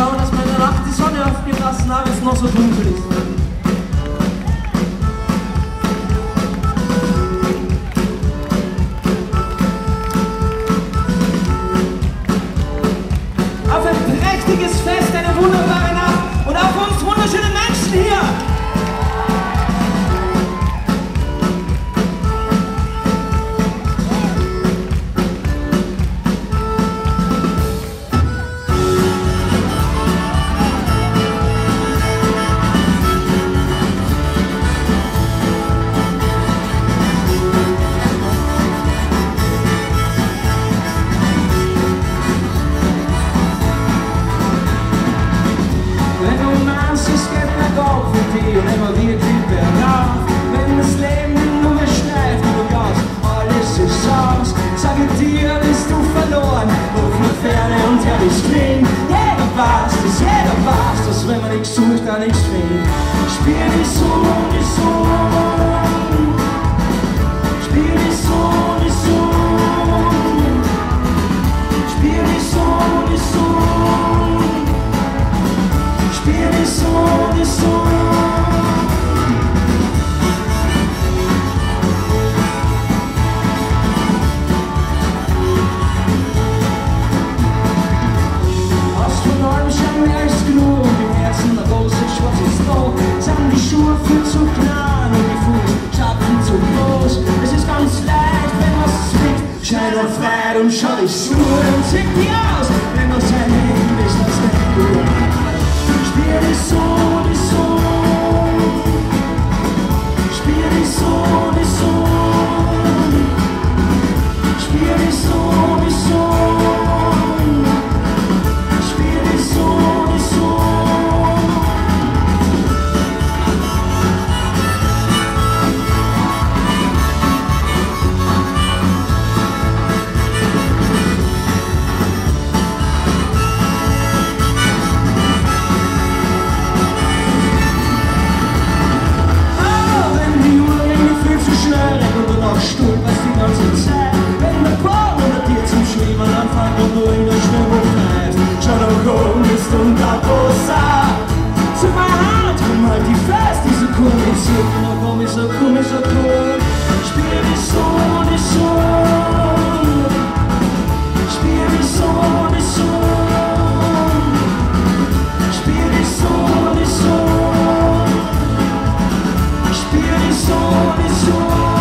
schauen, dass meine Nacht die Sonne aufgeht lassen, alles noch so dunkel ist. Dich klingt. Jeder weiß das, jeder weiß das, wenn man nichts sucht, dann nichts findet. Spiel die Sonne, die Sonne. Sind die Schuhe viel zu klein und die Fußstapfen zu groß. Es ist ganz leicht, wenn man fliegt. Schnell und frei und schau dich zu und zieh die aus. Wenn du sein Leben ist, das an. Spiel die Sonne, Stuhl, was die ganze Zeit Wenn der Chor oder dir zum Schwimmen anfängt und du in der Stimmung bleibt. Schau doch oben, bist unter Bossa Zu meiner Hand, komm halt die fest, diese Kurve ist. Hier Genau komm, ist so komm, ist so cool. Spiel wie so, wie so Spiel wie so, wie so Spiel wie die wie so Spiel wie so, wie so